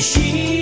she